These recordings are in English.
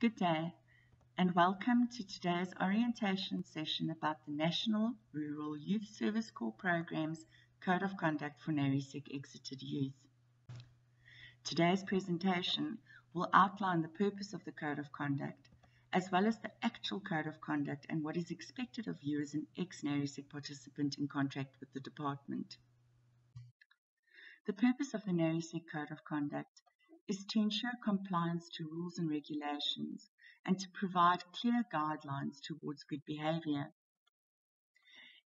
Good day and welcome to today's orientation session about the National Rural Youth Service Corps Program's Code of Conduct for NARYSEC exited youth. Today's presentation will outline the purpose of the Code of Conduct, as well as the actual Code of Conduct and what is expected of you as an ex-NARYSEC participant in contract with the Department. The purpose of the NARYSEC Code of Conduct is to ensure compliance to rules and regulations and to provide clear guidelines towards good behavior.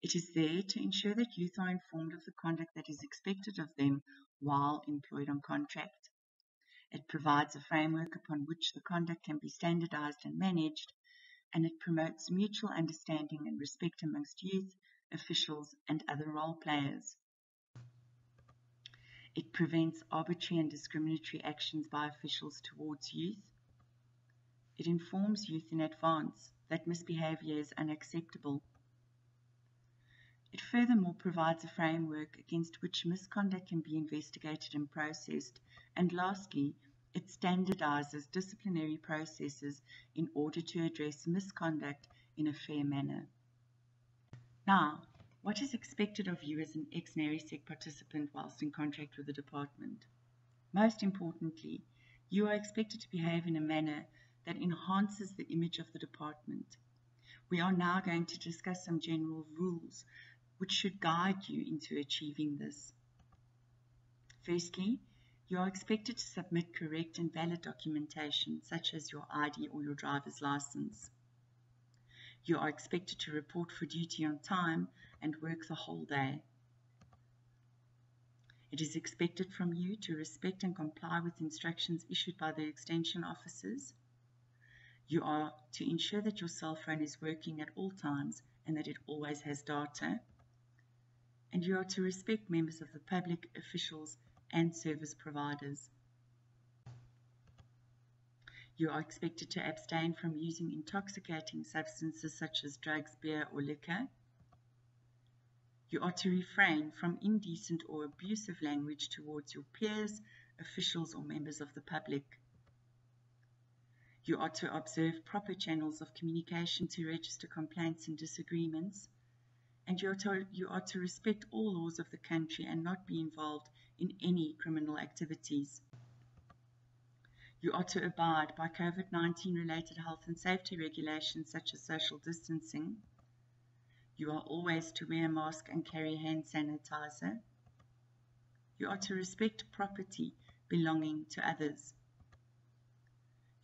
It is there to ensure that youth are informed of the conduct that is expected of them while employed on contract. It provides a framework upon which the conduct can be standardized and managed, and it promotes mutual understanding and respect amongst youth, officials, and other role players. It prevents arbitrary and discriminatory actions by officials towards youth. It informs youth in advance that misbehavior is unacceptable. It furthermore provides a framework against which misconduct can be investigated and processed. And lastly, it standardizes disciplinary processes in order to address misconduct in a fair manner. Now, what is expected of you as an ex-NARYSEC participant whilst in contract with the department? Most importantly, you are expected to behave in a manner that enhances the image of the department. We are now going to discuss some general rules which should guide you into achieving this. Firstly, you are expected to submit correct and valid documentation such as your ID or your driver's license. You are expected to report for duty on time and work the whole day. It is expected from you to respect and comply with instructions issued by the extension officers. You are to ensure that your cell phone is working at all times and that it always has data. And you are to respect members of the public, officials, and service providers. You are expected to abstain from using intoxicating substances such as drugs, beer, or liquor. You are to refrain from indecent or abusive language towards your peers, officials, or members of the public. You are to observe proper channels of communication to register complaints and disagreements. And you are, to, you are to respect all laws of the country and not be involved in any criminal activities. You are to abide by COVID-19 related health and safety regulations such as social distancing. You are always to wear a mask and carry hand sanitizer. You are to respect property belonging to others.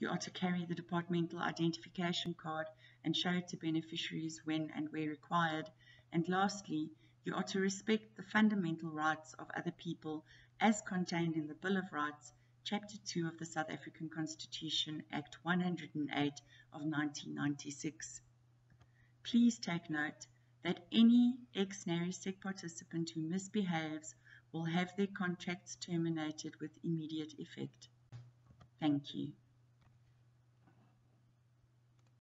You are to carry the departmental identification card and show it to beneficiaries when and where required. And lastly, you are to respect the fundamental rights of other people as contained in the Bill of Rights Chapter 2 of the South African Constitution, Act 108 of 1996. Please take note that any ex-NARYSEC participant who misbehaves will have their contracts terminated with immediate effect. Thank you.